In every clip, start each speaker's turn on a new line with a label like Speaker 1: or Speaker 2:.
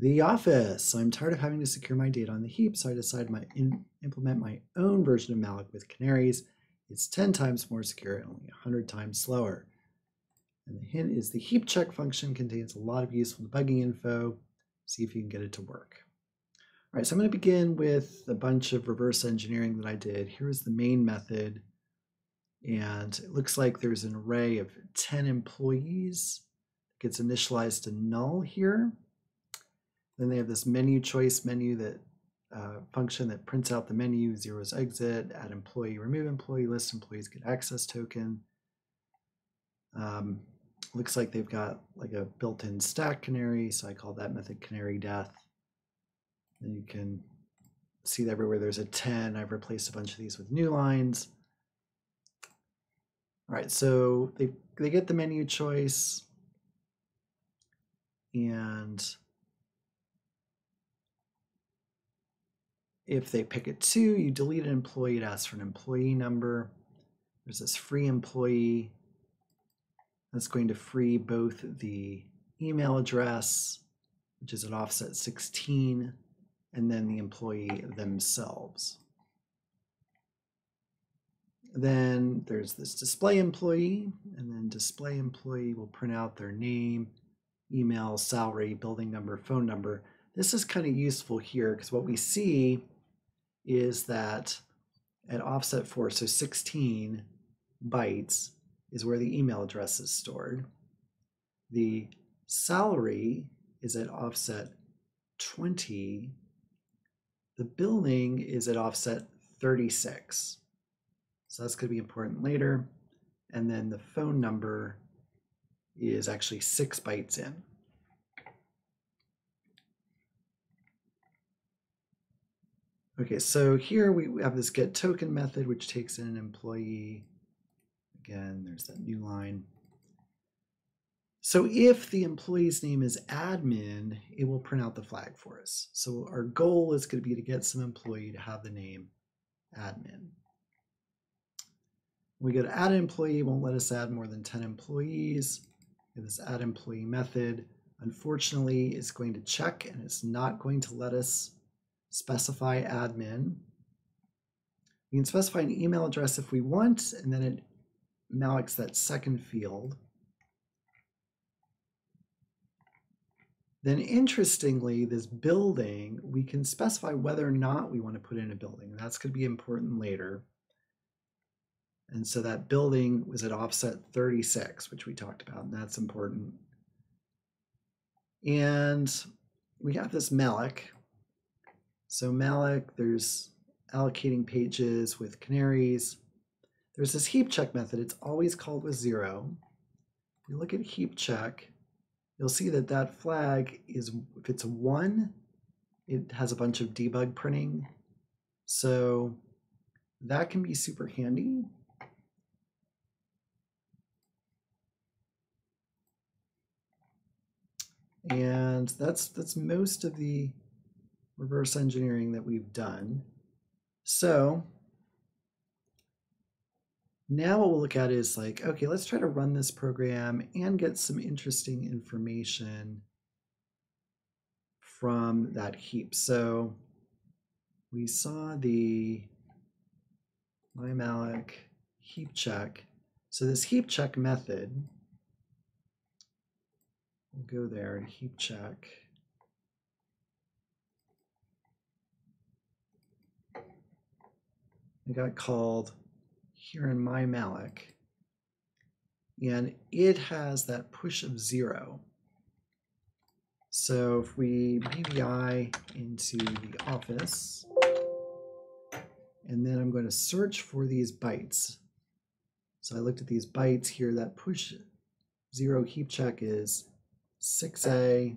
Speaker 1: The Office. I'm tired of having to secure my data on the heap, so I decided to implement my own version of malloc with canaries. It's 10 times more secure and only 100 times slower. And the hint is the heap check function contains a lot of useful debugging info. See if you can get it to work. All right, so I'm going to begin with a bunch of reverse engineering that I did. Here's the main method. And it looks like there's an array of 10 employees. It gets initialized to null here. Then they have this menu choice menu that uh, function that prints out the menu, zeros exit, add employee, remove employee, list employees, get access token. Um, looks like they've got like a built-in stack canary, so I call that method canary death. And you can see everywhere there's a 10. I've replaced a bunch of these with new lines. All right, so they, they get the menu choice and If they pick a two, you delete an employee, it asks for an employee number. There's this free employee. That's going to free both the email address, which is at offset 16, and then the employee themselves. Then there's this display employee, and then display employee will print out their name, email, salary, building number, phone number. This is kind of useful here because what we see is that at offset four? so 16 bytes is where the email address is stored. The salary is at offset 20. The building is at offset 36. So that's going to be important later. And then the phone number is actually six bytes in. Okay, so here we have this get token method, which takes in an employee. Again, there's that new line. So if the employee's name is admin, it will print out the flag for us. So our goal is going to be to get some employee to have the name admin. When we go to add an employee, won't let us add more than 10 employees. In this add employee method, unfortunately, is going to check and it's not going to let us specify admin. We can specify an email address if we want, and then it mallocs that second field. Then interestingly, this building, we can specify whether or not we want to put in a building. That's going to be important later. And so that building was at offset 36, which we talked about, and that's important. And we have this malloc, so malloc, there's allocating pages with canaries. There's this heap check method. It's always called with zero. If you look at heap check, you'll see that that flag is, if it's one, it has a bunch of debug printing. So that can be super handy. And that's that's most of the reverse engineering that we've done. So now what we'll look at is like, okay, let's try to run this program and get some interesting information from that heap. So we saw the mymalloc heap check. So this heap check method, we'll go there and heap check. I got called here in my malloc. And it has that push of zero. So if we BVI into the office, and then I'm going to search for these bytes. So I looked at these bytes here, that push zero heap check is 6A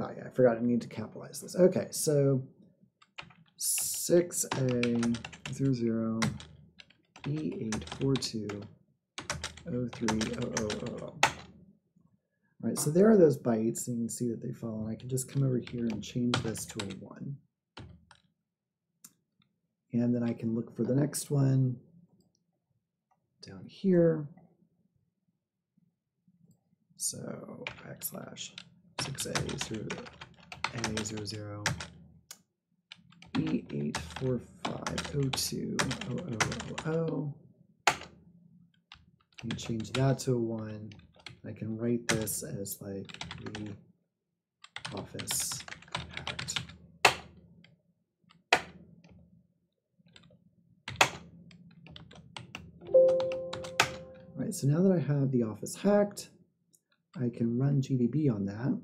Speaker 1: Oh yeah, I forgot I need to capitalize this. Okay, so 6A00 E842 030000. All right, so there are those bytes, and you can see that they fall, and I can just come over here and change this to a 1. And then I can look for the next one down here. So backslash 6A zero A00, e oh O. You oh, oh, change that to 1. I can write this as like the office hacked. All right, so now that I have the office hacked, I can run GDB on that.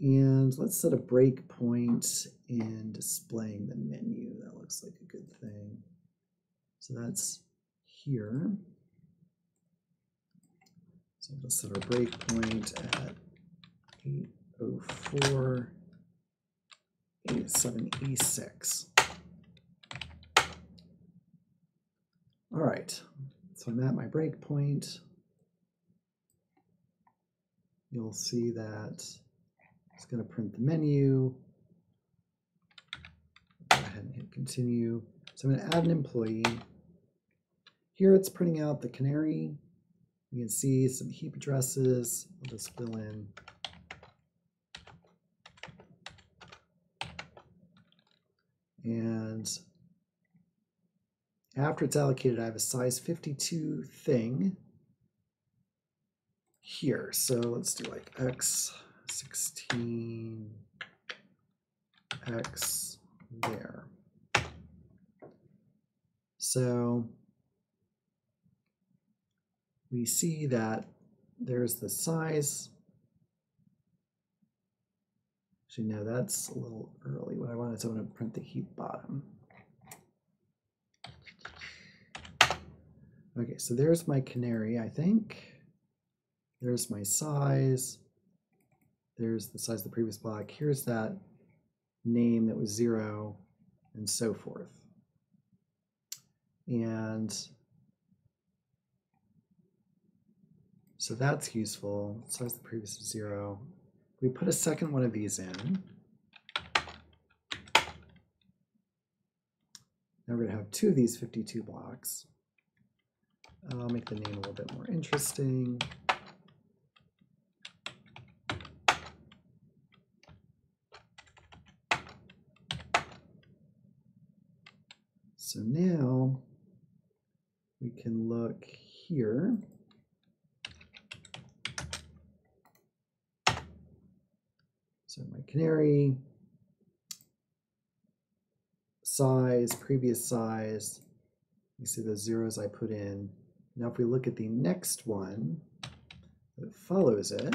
Speaker 1: And let's set a breakpoint in displaying the menu. That looks like a good thing. So that's here. So we'll set our breakpoint at 804, 87, E6. All right, so I'm at my breakpoint. You'll see that it's going to print the menu. Go ahead and hit continue. So I'm going to add an employee. Here it's printing out the canary. You can see some heap addresses. I'll just fill in and after it's allocated, I have a size 52 thing here. So let's do like x, 16, x there. So we see that there's the size. Actually, no, that's a little early. What I want is I want to print the heap bottom. Okay, so there's my canary, I think. There's my size. There's the size of the previous block. Here's that name that was zero, and so forth. And so that's useful. Size of the previous is zero. We put a second one of these in. Now we're going to have two of these 52 blocks. And uh, I'll make the name a little bit more interesting. So now we can look here. So my canary, size, previous size, you see the zeros I put in, now if we look at the next one that follows it,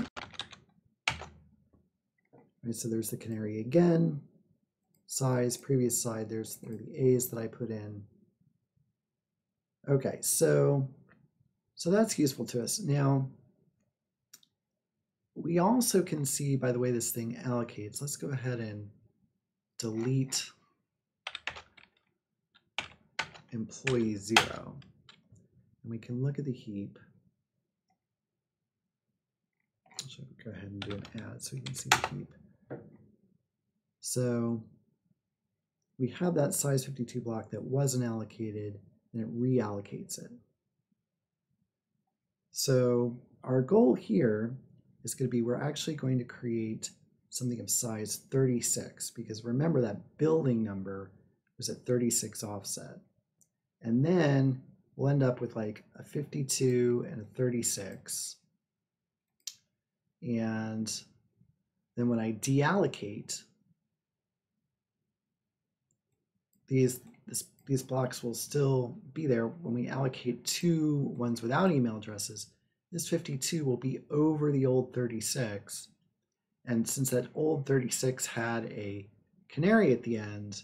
Speaker 1: right, so there's the canary again, size, previous side, there's there the A's that I put in. Okay, so, so that's useful to us. Now, we also can see by the way this thing allocates, let's go ahead and delete employee zero. And we can look at the heap. So go ahead and do an add so you can see the heap. So we have that size 52 block that wasn't allocated and it reallocates it. So our goal here is going to be we're actually going to create something of size 36 because remember that building number was at 36 offset. And then we'll end up with like a 52 and a 36. And then when I deallocate, these, this, these blocks will still be there. When we allocate two ones without email addresses, this 52 will be over the old 36. And since that old 36 had a canary at the end,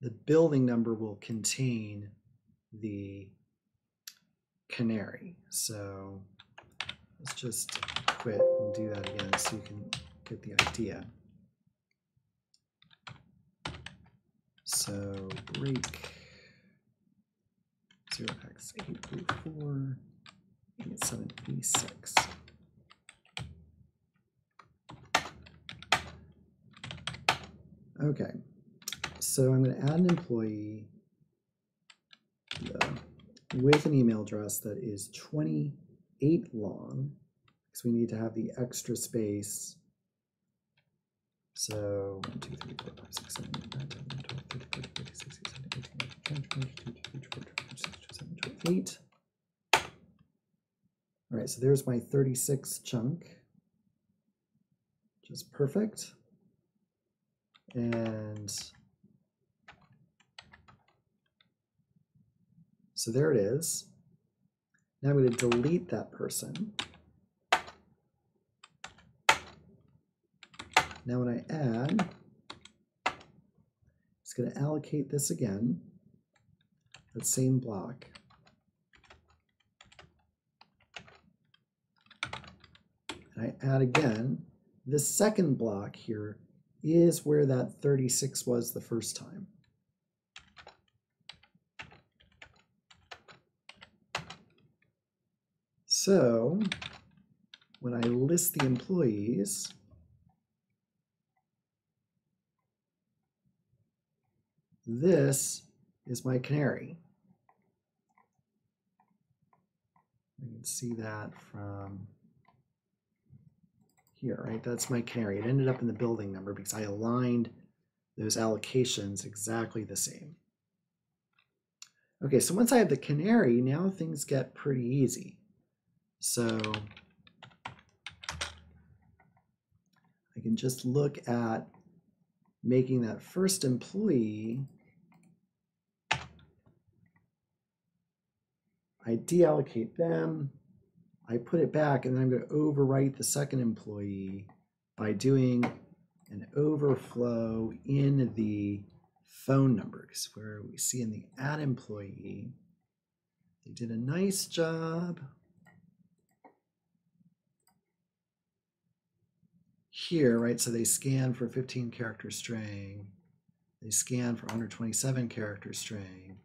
Speaker 1: the building number will contain the canary. So let's just quit and do that again so you can get the idea. So break 0x804 87b6. Okay, so I'm going to add an employee with an email address that is 28 long because we need to have the extra space. So 1, 2, 3, 4, 5, 6, 7, 8, 9, 10, 11, 12, 13, 14, 15, 16, 17, 18, 19, 20, 22, 23, 24, 25, 27, 28. All right, so there's my 36 chunk, which is perfect. And So there it is. Now I'm going to delete that person. Now when I add, it's going to allocate this again, that same block. And I add again, The second block here is where that 36 was the first time. So when I list the employees, this is my canary. You can see that from here, right? That's my canary. It ended up in the building number because I aligned those allocations exactly the same. Okay, so once I have the canary, now things get pretty easy. So I can just look at making that first employee I deallocate them, I put it back, and then I'm going to overwrite the second employee by doing an overflow in the phone number. Because where we see in the add employee, they did a nice job here, right? So they scan for 15 character string. They scan for 127 character string.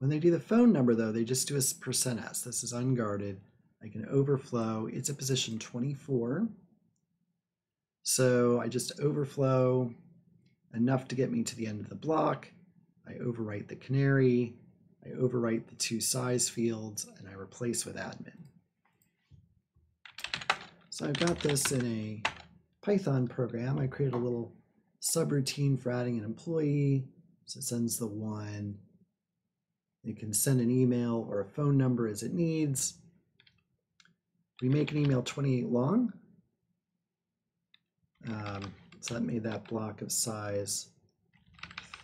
Speaker 1: When they do the phone number though, they just do a percent S. This is unguarded. I can overflow. It's at position 24. So I just overflow enough to get me to the end of the block. I overwrite the canary. I overwrite the two size fields and I replace with admin. So I've got this in a Python program, I created a little subroutine for adding an employee. So it sends the one. It can send an email or a phone number as it needs. We make an email 28 long. Um, so that made that block of size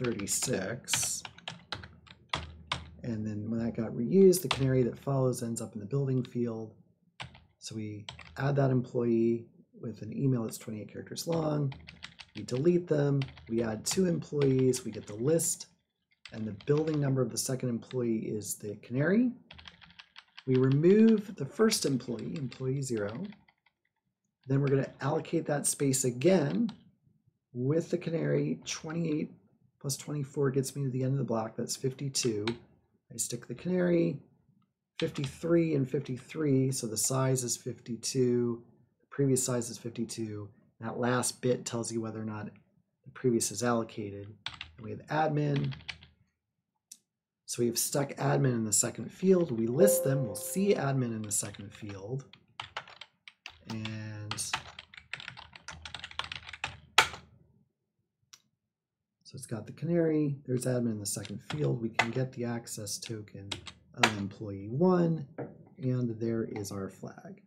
Speaker 1: 36. And then when that got reused, the canary that follows ends up in the building field. So we add that employee, with an email that's 28 characters long. We delete them, we add two employees, we get the list, and the building number of the second employee is the canary. We remove the first employee, employee zero. Then we're going to allocate that space again with the canary. 28 plus 24 gets me to the end of the block. That's 52. I stick the canary, 53 and 53, so the size is 52 previous size is 52. That last bit tells you whether or not the previous is allocated. And we have admin. So we have stuck admin in the second field. We list them. We'll see admin in the second field. And so it's got the canary. There's admin in the second field. We can get the access token of employee one. And there is our flag.